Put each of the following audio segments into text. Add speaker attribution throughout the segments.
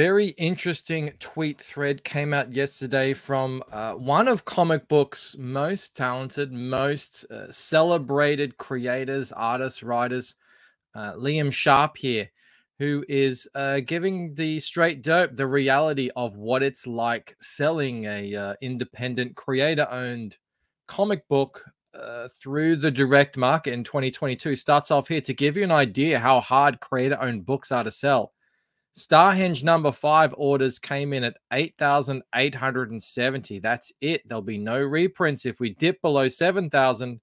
Speaker 1: very interesting tweet thread came out yesterday from uh, one of comic books' most talented, most uh, celebrated creators, artists, writers, uh, Liam Sharp here, who is uh, giving the straight dope the reality of what it's like selling a uh, independent creator-owned comic book uh, through the direct market in 2022. Starts off here to give you an idea how hard creator-owned books are to sell Starhenge number five orders came in at 8,870. That's it. There'll be no reprints. If we dip below 7,000,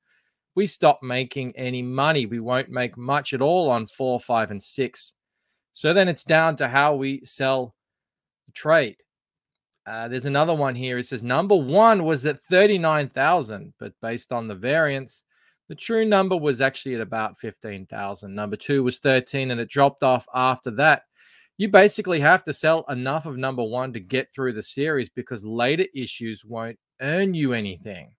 Speaker 1: we stop making any money. We won't make much at all on four, five, and six. So then it's down to how we sell the trade. Uh, there's another one here. It says number one was at 39,000, but based on the variance, the true number was actually at about 15,000. Number two was 13, and it dropped off after that you basically have to sell enough of number one to get through the series because later issues won't earn you anything.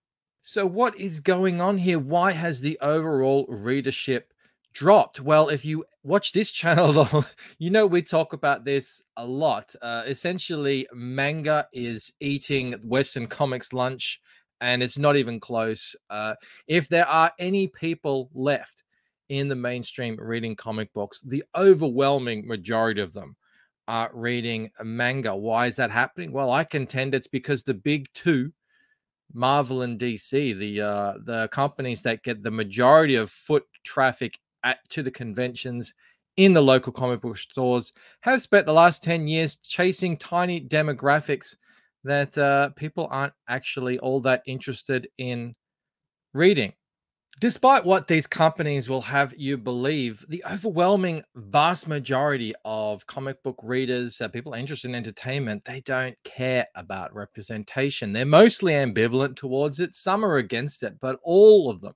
Speaker 1: So, what is going on here? Why has the overall readership dropped? Well, if you watch this channel, you know we talk about this a lot. Uh, essentially, manga is eating Western comics lunch, and it's not even close. Uh, if there are any people left in the mainstream reading comic books. The overwhelming majority of them are reading manga. Why is that happening? Well, I contend it's because the big two, Marvel and DC, the uh, the companies that get the majority of foot traffic at to the conventions in the local comic book stores, have spent the last 10 years chasing tiny demographics that uh, people aren't actually all that interested in reading. Despite what these companies will have you believe, the overwhelming vast majority of comic book readers, uh, people interested in entertainment, they don't care about representation. They're mostly ambivalent towards it. Some are against it, but all of them,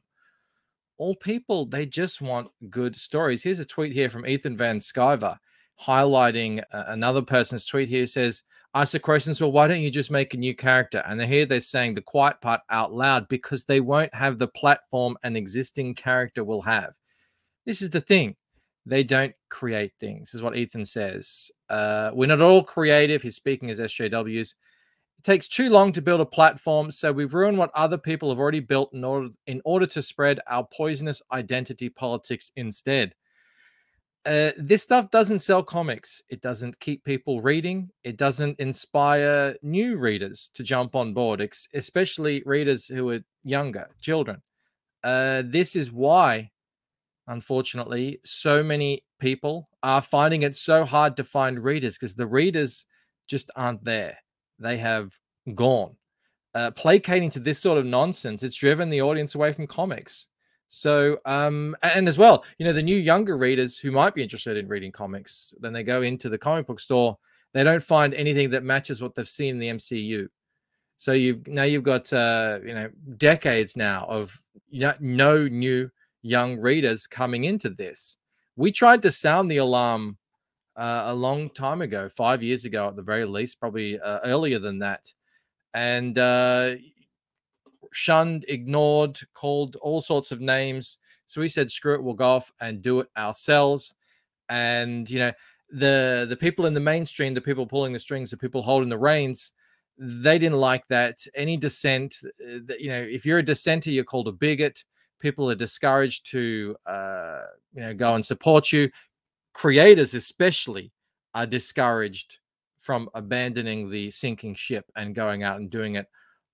Speaker 1: all people, they just want good stories. Here's a tweet here from Ethan Van Sciver highlighting uh, another person's tweet here says, ask the questions, well, why don't you just make a new character? And here they're saying the quiet part out loud because they won't have the platform an existing character will have. This is the thing. They don't create things, this is what Ethan says. Uh, we're not all creative. He's speaking as SJWs. It takes too long to build a platform, so we've ruined what other people have already built in order, in order to spread our poisonous identity politics instead uh, this stuff doesn't sell comics. It doesn't keep people reading. It doesn't inspire new readers to jump on board, especially readers who are younger, children. Uh, this is why, unfortunately, so many people are finding it so hard to find readers because the readers just aren't there. They have gone. Uh, placating to this sort of nonsense, it's driven the audience away from comics. So, um, and as well, you know, the new younger readers who might be interested in reading comics, then they go into the comic book store, they don't find anything that matches what they've seen in the MCU. So you've now you've got uh, you know decades now of no new young readers coming into this. We tried to sound the alarm uh, a long time ago, five years ago at the very least, probably uh, earlier than that. And uh, shunned, ignored, called all sorts of names. So we said, screw it, we'll go off and do it ourselves. And you know, the the people in the mainstream, the people pulling the strings, the people holding the reins, they didn't like that. Any dissent, uh, you know, if you're a dissenter, you're called a bigot. People are discouraged to, uh, you know, go and support you. Creators, especially, are discouraged from abandoning the sinking ship and going out and doing it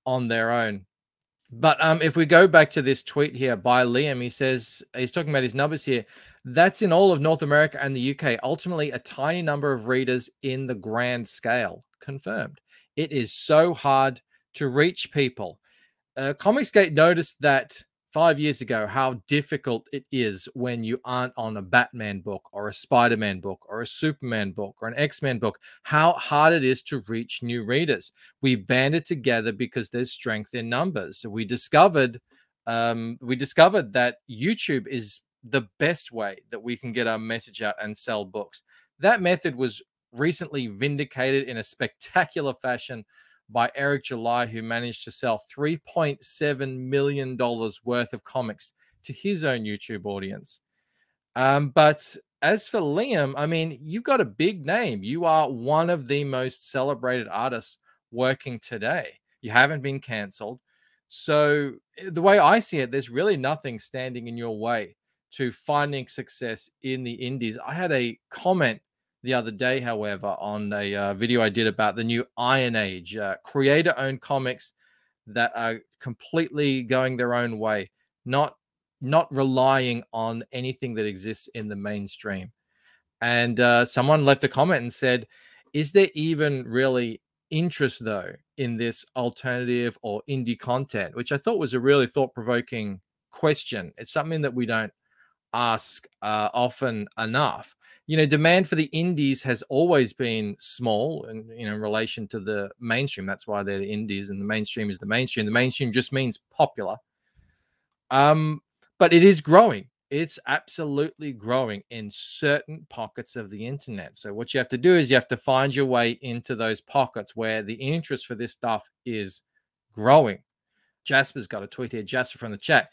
Speaker 1: on their own. But um, if we go back to this tweet here by Liam, he says he's talking about his numbers here. That's in all of North America and the UK. Ultimately, a tiny number of readers in the grand scale. Confirmed. It is so hard to reach people. Uh, Comicsgate noticed that five years ago how difficult it is when you aren't on a Batman book or a Spider Man book or a Superman book or an X Men book, how hard it is to reach new readers. We banded together because there's strength in numbers. We discovered. Um, we discovered that YouTube is the best way that we can get our message out and sell books. That method was recently vindicated in a spectacular fashion by Eric July, who managed to sell $3.7 million worth of comics to his own YouTube audience. Um, but as for Liam, I mean, you've got a big name. You are one of the most celebrated artists working today. You haven't been canceled. So, eh, the way I see it, there's really nothing standing in your way to finding success in the indies. I had a comment the other day, however, on a uh, video I did about the new Iron Age uh, creator owned comics that are completely going their own way, not not relying on anything that exists in the mainstream. And uh, someone left a comment and said, "Is there even really interest though in this alternative or indie content?" Which I thought was a really thought provoking question. It's something that we don't ask uh, often enough. You know, demand for the indies has always been small, and you know, in relation to the mainstream. That's why they're the indies, and the mainstream is the mainstream. The mainstream just means popular. Um, but it is growing. It's absolutely growing in certain pockets of the internet. So what you have to do is you have to find your way into those pockets where the interest for this stuff is growing. Jasper's got a tweet here. Jasper from the chat.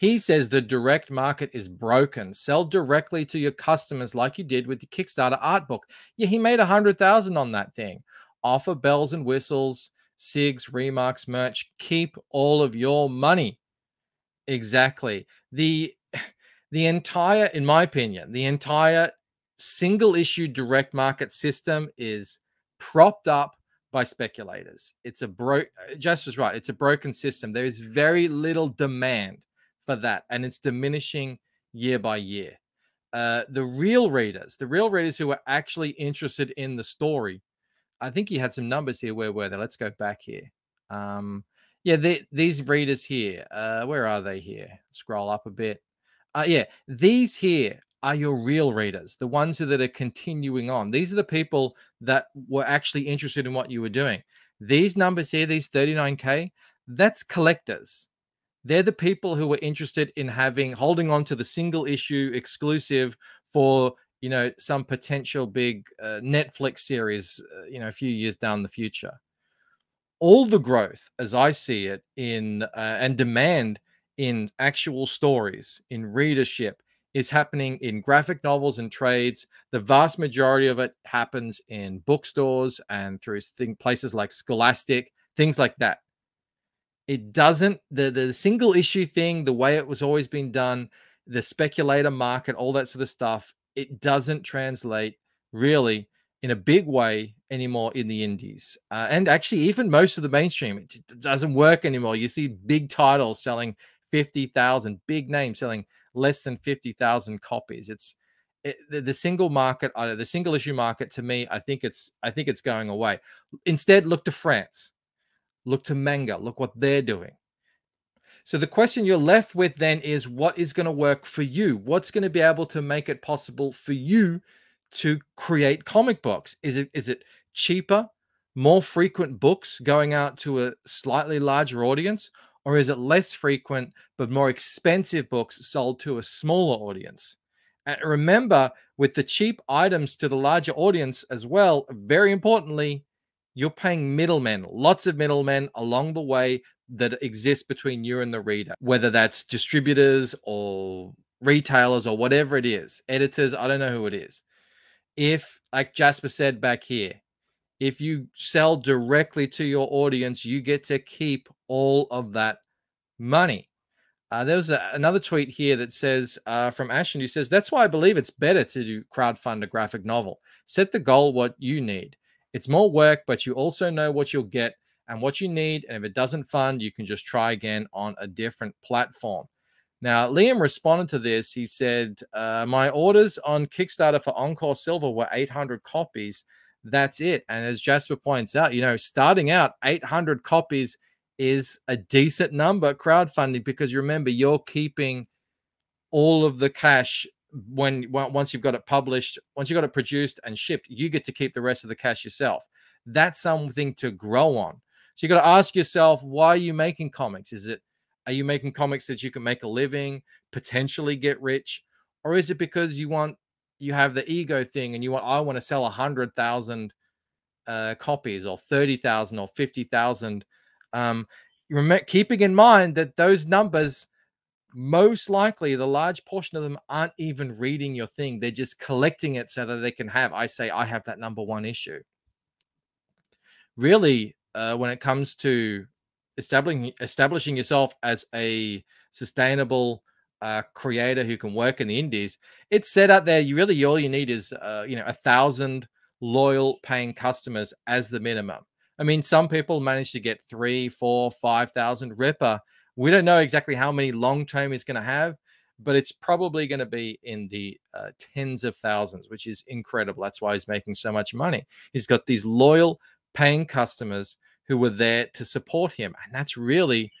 Speaker 1: He says the direct market is broken. Sell directly to your customers like you did with the Kickstarter art book. Yeah, he made a hundred thousand on that thing. Offer bells and whistles, SIGs, remarks, merch. Keep all of your money. Exactly. The the entire, in my opinion, the entire single issue direct market system is propped up by speculators. It's a broke. Uh, just was right. It's a broken system. There is very little demand for that, and it's diminishing year by year. Uh, the real readers, the real readers who are actually interested in the story, I think you had some numbers here. Where were they? Let's go back here. Um, yeah, they, these readers here, uh, where are they here? Scroll up a bit. Uh, yeah, these here are your real readers, the ones that are continuing on. These are the people that were actually interested in what you were doing. These numbers here, these 39K, that's collectors they're the people who are interested in having holding on to the single issue exclusive for you know some potential big uh, netflix series uh, you know a few years down the future. All the growth as i see it in uh, and demand in actual stories in readership is happening in graphic novels and trades. The vast majority of it happens in bookstores and through thing, places like scholastic things like that it doesn't the the single issue thing, the way it was always been done, the speculator market, all that sort of stuff, it doesn't translate really in a big way anymore in the indies. Uh, and actually, even most of the mainstream, it doesn't work anymore. You see big titles selling 50,000, big names selling less than 50,000 copies. It's it, the, the, single market, uh, the single issue market to me, I think it's I think it's going away. Instead, look to France. Look to manga. Look what they're doing. So the question you're left with then is what is going to work for you? What's going to be able to make it possible for you to create comic books? Is it is it cheaper, more frequent books going out to a slightly larger audience, or is it less frequent but more expensive books sold to a smaller audience? And remember, with the cheap items to the larger audience as well, very importantly, you're paying middlemen, lots of middlemen along the way that exist between you and the reader, whether that's distributors or retailers or whatever it is, editors, I don't know who it is. If, like Jasper said back here, if you sell directly to your audience, you get to keep all of that money. Uh, there was a, another tweet here that says uh, from Ashton who says, That's why I believe it's better to do crowdfund a graphic novel. Set the goal what you need. It's more work, but you also know what you'll get and what you need. And if it doesn't fund, you can just try again on a different platform. Now, Liam responded to this. He said, uh, My orders on Kickstarter for Encore Silver were 800 copies. That's it. And as Jasper points out, you know, starting out 800 copies is a decent number crowdfunding because you remember you're keeping all of the cash when once you've got it published, once you've got it produced and shipped, you get to keep the rest of the cash yourself. That's something to grow on. So you got to ask yourself, why are you making comics? Is it are you making comics that you can make a living, potentially get rich, or is it because you want you have the ego thing and you want I want to sell a hundred thousand uh, copies or thirty thousand or fifty thousand? Um, keeping in mind that those numbers most likely the large portion of them aren't even reading your thing. They're just collecting it so that they can have, I say, I have that number one issue. Really, uh, when it comes to establishing establishing yourself as a sustainable uh, creator who can work in the indies, it's set out there. You really all you need is uh, you know a thousand loyal paying customers as the minimum. I mean, some people manage to get three, four, five thousand. Ripper, we don't know exactly how many long term he's going to have, but it's probably going to be in the uh, tens of thousands, which is incredible. That's why he's making so much money. He's got these loyal paying customers who were there to support him, and that's really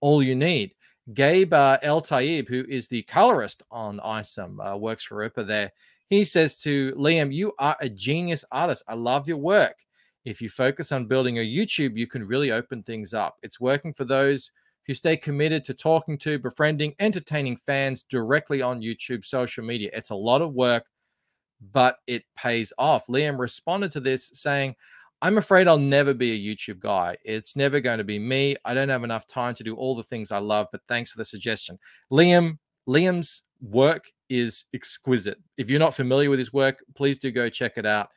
Speaker 1: all you need. Gabe uh, Eltaeb, who is the colorist on Isom, uh, works for Ripper there. He says to Liam, You are a genius artist. I love your work. If you focus on building a YouTube, you can really open things up. It's working for those who stay committed to talking to, befriending, entertaining fans directly on YouTube social media. It's a lot of work, but it pays off. Liam responded to this saying, I'm afraid I'll never be a YouTube guy. It's never going to be me. I don't have enough time to do all the things I love, but thanks for the suggestion. Liam, Liam's work is exquisite. If you're not familiar with his work, please do go check it out.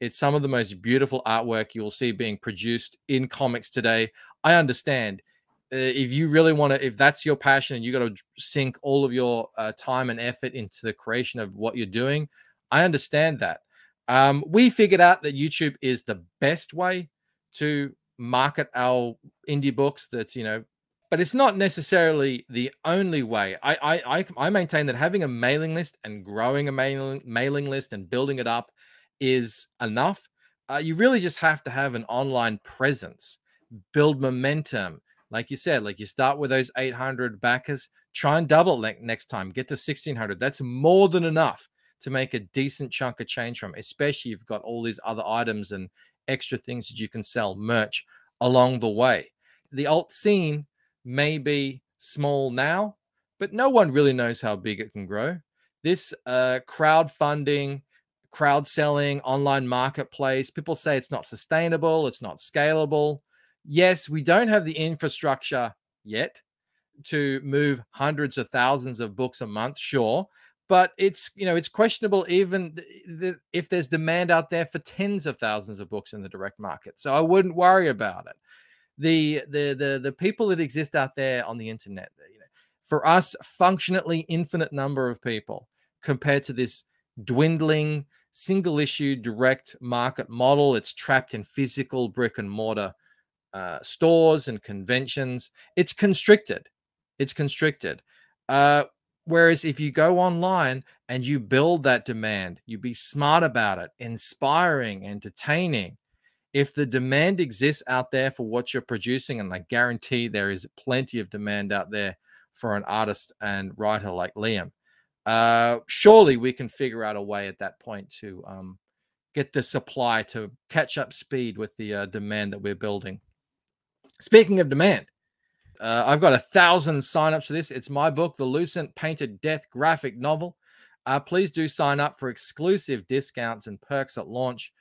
Speaker 1: It's some of the most beautiful artwork you will see being produced in comics today. I understand if you really want to, if that's your passion and you got to sink all of your uh, time and effort into the creation of what you're doing, I understand that. Um, we figured out that YouTube is the best way to market our indie books. That you know, but it's not necessarily the only way. I I I, I maintain that having a mailing list and growing a mailing mailing list and building it up is enough. Uh, you really just have to have an online presence, build momentum. Like you said, like you start with those 800 backers, try and double it next time, get to 1600. That's more than enough to make a decent chunk of change from, especially if you've got all these other items and extra things that you can sell merch along the way. The alt scene may be small now, but no one really knows how big it can grow. This uh, crowdfunding, crowd selling, online marketplace, people say it's not sustainable, it's not scalable. Yes, we don't have the infrastructure yet to move hundreds of thousands of books a month, sure, but it's you know it's questionable even if there's demand out there for tens of thousands of books in the direct market so i wouldn't worry about it. The the the, the people that exist out there on the internet you know for us functionally infinite number of people compared to this dwindling single issue direct market model it's trapped in physical brick and mortar uh, stores and conventions it's constricted it's constricted uh, Whereas if you go online and you build that demand, you be smart about it, inspiring, entertaining. If the demand exists out there for what you're producing, and I guarantee there is plenty of demand out there for an artist and writer like Liam, uh, surely we can figure out a way at that point to um, get the supply to catch up speed with the uh, demand that we're building. Speaking of demand, uh, I've got a thousand signups for this. It's my book, The Lucent Painted Death graphic novel. Uh, please do sign up for exclusive discounts and perks at launch.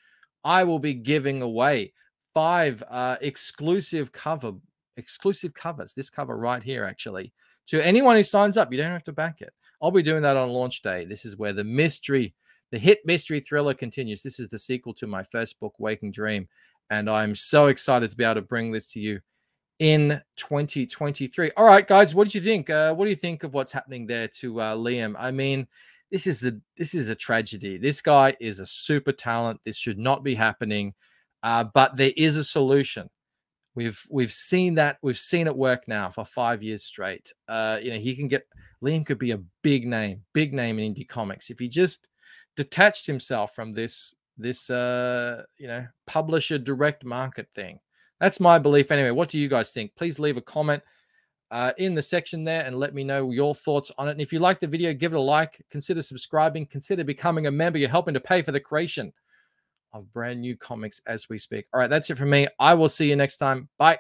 Speaker 1: I will be giving away five uh, exclusive cover exclusive covers. This cover right here, actually, to anyone who signs up. You don't have to back it. I'll be doing that on launch day. This is where the mystery, the hit mystery thriller continues. This is the sequel to my first book, Waking Dream, and I'm so excited to be able to bring this to you in 2023. All right, guys, what did you think? Uh, what do you think of what's happening there to uh, Liam? I mean, this is a this is a tragedy. This guy is a super talent. This should not be happening, uh, but there is a solution. We've we've seen that we've seen it work now for five years straight. Uh, you know, he can get Liam could be a big name, big name in indie comics if he just detached himself from this this uh, you know publisher direct market thing that's my belief anyway. What do you guys think? Please leave a comment uh, in the section there and let me know your thoughts on it. And if you like the video, give it a like, consider subscribing, consider becoming a member. You're helping to pay for the creation of brand new comics as we speak. All right, that's it from me. I will see you next time. Bye.